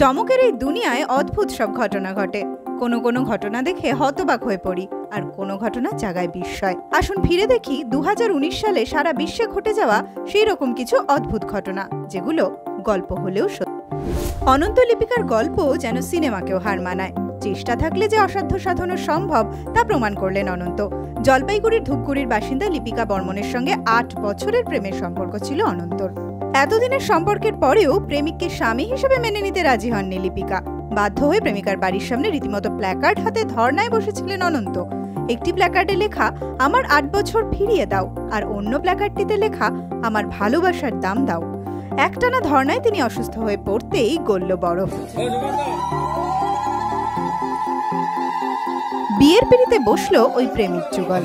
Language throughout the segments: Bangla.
চমকের এই দুনিয়ায় অদ্ভুত সব ঘটনা ঘটে। কোনো কোনো ঘটনা দেখে হতবাক হয়ে পড়ি, আর কোনো ঘটনা জাগায় বিস্ময়। আসুন ফিরে দেখি দু সালে সারা বিশ্বে ঘটে যাওয়া সেই রকম কিছু অদ্ভুত ঘটনা, যেগুলো গল্প হলেও সত্যি। অনন্ত লিপিকার গল্প যেন সিনেমাকেও হার মানায়। চেষ্টা থাকলে যে অসাধ্য সাধনো সম্ভব, তা প্রমাণ করলেন অনন্ত। জলপাইগুড়ির ধূপগুড়ির বাসিন্দা লিপিকা বর্মনের সঙ্গে আট বছরের প্রেমের সম্পর্ক ছিল অনন্তর। এতদিনের সম্পর্কের পরেও প্রেমিককে স্বামী হিসেবে মেনে নিতে রাজি হননি লিপিকা। বাধ্য হয়ে প্রেমিকার বাড়ির সামনে রীতিমতো প্ল্যাকার্ড হাতে ধর্নায় বসেছিলেন অনন্ত। একটি প্ল্যাকার্ডে লেখা, আমার আট বছর ফিরিয়ে দাও আর অন্য প্ল্যাকার্ডটিতে লেখা, আমার ভালোবাসার দাম দাও একটানা ধর্নায় তিনি অসুস্থ হয়ে পড়তেই গলল বরফ। বিয়ের পিড়িতে বসল ওই প্রেমিক যুগল।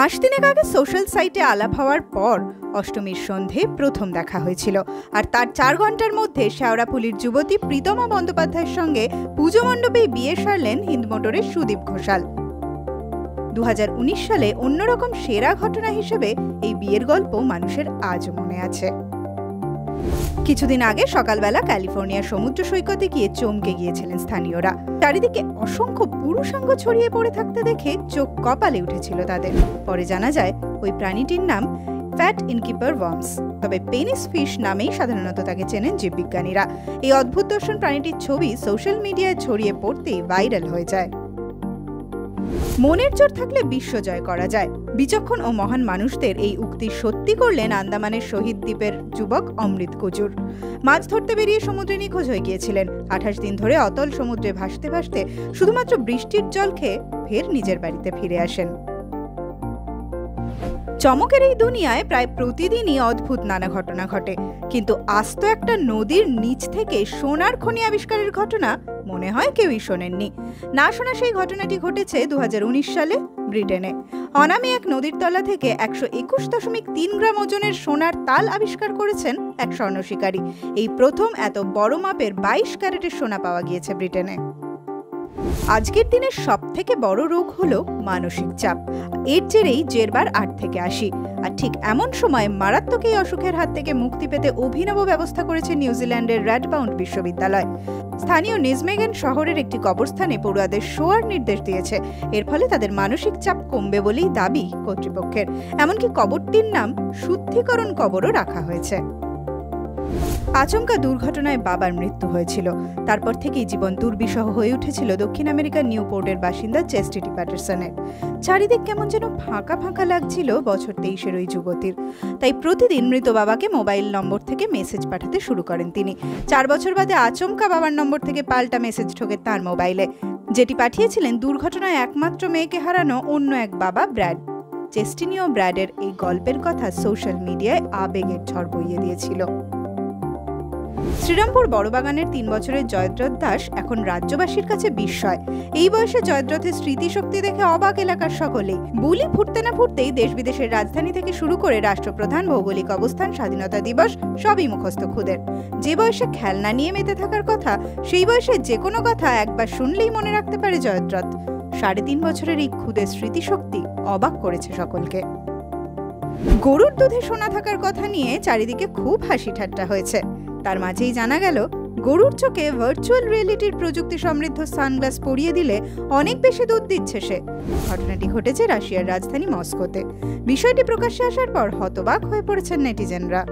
মাস তিনেক আগে সোশ্যাল সাইটে আলাপ হওয়ার পর অষ্টমীর সন্ধে প্রথম দেখা হয়েছিল। আর তার চার ঘণ্টার মধ্যে শ্যাওড়াপুলির যুবতী প্রীতমা বন্দ্যোপাধ্যায়ের সঙ্গে পুজো মণ্ডপেই বিয়ে সারলেন হিন্দ হিন্দমোটরের সুদীপ ঘোষাল। দু হাজার উনিশ সালে অন্যরকম সেরা ঘটনা হিসেবে এই বিয়ের গল্প মানুষের আজও মনে আছে। কিছুদিন আগে সকালবেলা ক্যালিফোর্নিয়ার সমুদ্র সৈকতে গিয়ে চমকে গিয়েছিলেন স্থানীয়রা। চারিদিকে অসংখ্য পুরুষাঙ্গ ছড়িয়ে পড়ে থাকতে দেখে চোখ কপালে উঠেছিল তাদের। পরে জানা যায়, ওই প্রাণীটির নাম ফ্যাট ইনকিপার ওয়ার্মস। তবে পেনিস ফিশ নামেই সাধারণত তাকে চেনেন জীববিজ্ঞানীরা। এই অদ্ভুত দর্শন প্রাণীটির ছবি সোশ্যাল মিডিয়ায় ছড়িয়ে পড়তে ভাইরাল হয়ে যায়। মনের জোর থাকলে বিশ্ব জয় করা যায়। বিচক্ষণ ও মহান মানুষদের এই উক্তি সত্যি করলেন আন্দামানের শহীদ দ্বীপের যুবক অমৃত কুজুর। মাছ ধরতে বেরিয়ে সমুদ্রে নিখোঁজ হয়ে গিয়েছিলেন। আঠাশ দিন ধরে অতল সমুদ্রে ভাসতে ভাসতে শুধুমাত্র বৃষ্টির জল খেয়ে ফের নিজের বাড়িতে ফিরে আসেন। চমকের এই দুনিয়ায় প্রায় প্রতিদিনই অদ্ভুত নানা ঘটনা ঘটে। কিন্তু আস্ত একটা নদীর নিচ থেকে সোনার খনি আবিষ্কারের ঘটনা মনে হয় কেউই শোনেননি। না শোনা সেই ঘটনাটি ঘটেছে দু সালে ব্রিটেনে। অনামি এক নদীর তলা থেকে একশো একুশ দশমিক তিন গ্রাম ওজনের সোনার তাল আবিষ্কার করেছেন এক স্বর্ণ শিকারী। এই প্রথম এত বড় মাপের বাইশ ক্যারেটের সোনা পাওয়া গিয়েছে ব্রিটেনে। আজকের দিনের সব থেকে বড় রোগ হলো মানসিক চাপ। এর জেরেই জেরবার আট থেকে আসি আর ঠিক এমন সময় মারাত্মক এই অসুখের হাত থেকে মুক্তি পেতে অভিনব ব্যবস্থা করেছে নিউজিল্যান্ডের র্যাডবাউন্ড বিশ্ববিদ্যালয়। স্থানীয় নিজমেগেন শহরের একটি কবরস্থানে পড়ুয়াদের শোয়ার নির্দেশ দিয়েছে। এর ফলে তাদের মানসিক চাপ কমবে বলেই দাবি কর্তৃপক্ষের। এমনকি কবরটির নাম শুদ্ধিকরণ কবরও রাখা হয়েছে। আচমকা দুর্ঘটনায় বাবার মৃত্যু হয়েছিল। তারপর থেকেই জীবন দুর্বিষহ হয়ে উঠেছিল দক্ষিণ আমেরিকার নিউ পোর্টের বাসিন্দা চেস্টিটি প্যাটারসনের চারিদিক কেমন যেন ফাঁকা ফাঁকা লাগছিল বছর তেইশের ওই যুবতীর। তাই প্রতিদিন মৃত বাবাকে মোবাইল নম্বর থেকে মেসেজ পাঠাতে শুরু করেন তিনি। চার বছর বাদে আচমকা বাবার নম্বর থেকে পাল্টা মেসেজ ঢোকে তার মোবাইলে। যেটি পাঠিয়েছিলেন দুর্ঘটনায় একমাত্র মেয়েকে হারানো অন্য এক বাবা ব্র্যাড। চেস্টিনিও ব্র্যাডের এই গল্পের কথা সোশ্যাল মিডিয়ায় আবেগের ঝড় বইয়ে দিয়েছিল। শ্রীরামপুর বড়বাগানের তিন বছরের জয়দ্রথ দাস এখন রাজ্যবাসীর কাছে বিস্ময়। এই বয়সে জয়দ্রথের স্মৃতিশক্তি দেখে অবাক এলাকার সকলেই বুলি ফুটতে না ফুটতেই দেশ বিদেশের রাজধানী থেকে শুরু করে রাষ্ট্রপ্রধান, ভৌগোলিক অবস্থান, স্বাধীনতা দিবস সবই মুখস্থ খুদের। যে বয়সে খেলনা নিয়ে মেতে থাকার কথা, সেই বয়সে যে কোনো কথা একবার শুনলেই মনে রাখতে পারে জয়দ্রথ। সাড়ে তিন বছরের এই ক্ষুদের স্মৃতিশক্তি অবাক করেছে সকলকে। গরুর দুধে সোনা থাকার কথা নিয়ে চারিদিকে খুব হাসি ঠাট্টা হয়েছে। তার মাঝেই জানা গেল, গরুর চোখে ভার্চুয়াল রিয়েলিটির প্রযুক্তি সমৃদ্ধ সানগ্লাস পরিয়ে দিলে অনেক বেশি দুধ দিচ্ছে সে। ঘটনাটি ঘটেছে রাশিয়ার রাজধানী মস্কোতে। বিষয়টি প্রকাশ্যে আসার পর হতবাক হয়ে পড়েছেন নেটিজেনরা।